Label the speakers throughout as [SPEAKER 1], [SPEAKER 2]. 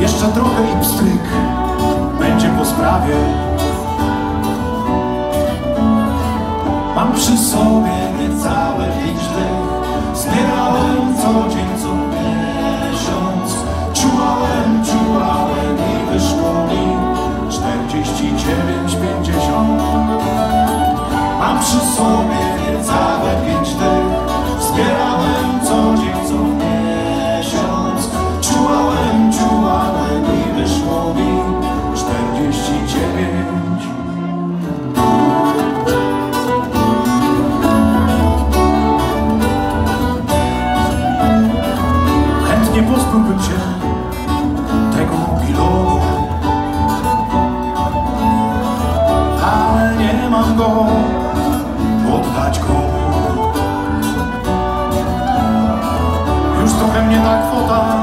[SPEAKER 1] Jeszcze trochę i pstryk będzie po sprawie Chętnie pozbyłbym się tego mobilowu Ale nie mam go oddać komu Już trochę mnie ta kwota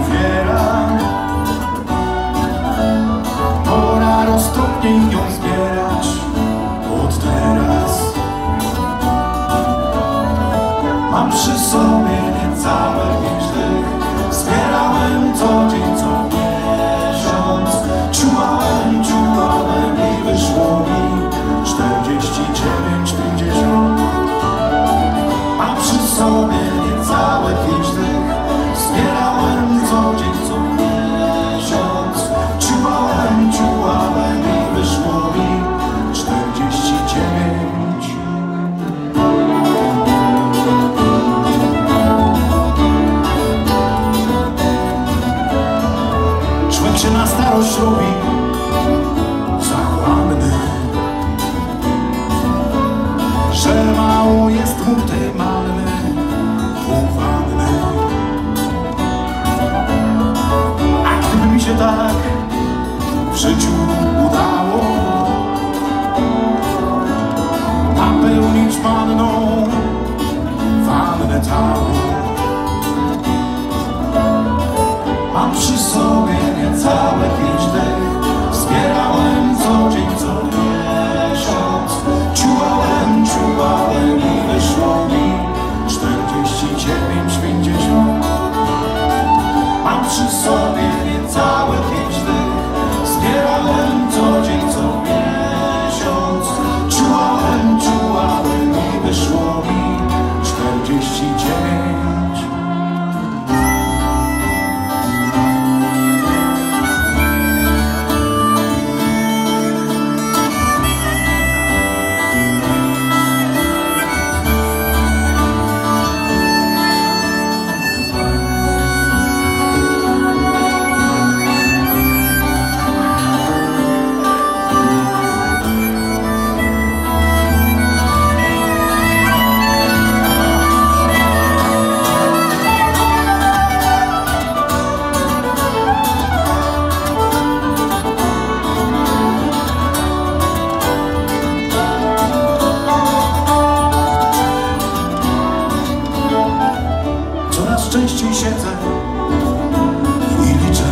[SPEAKER 1] uwiera. Pora roztropniej ją zbierać od teraz. Mam przy sobie pięć dych Zbierałem co dzień, tak w życiu częściej siedzę i liczę.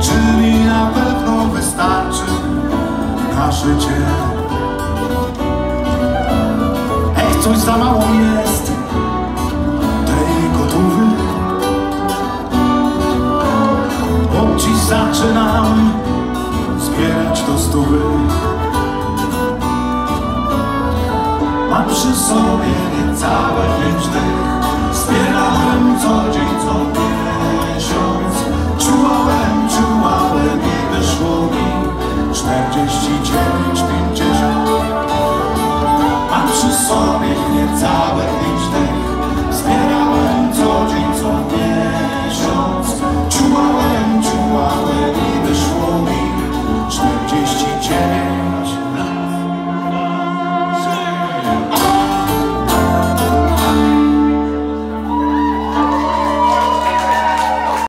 [SPEAKER 1] Czy mi na pewno wystarczy na życie? Ech, coś za mało jest tej zaczynam zbierać do stówy. Mam przy sobie niecałe pięć dych Zbierałem co dzień, co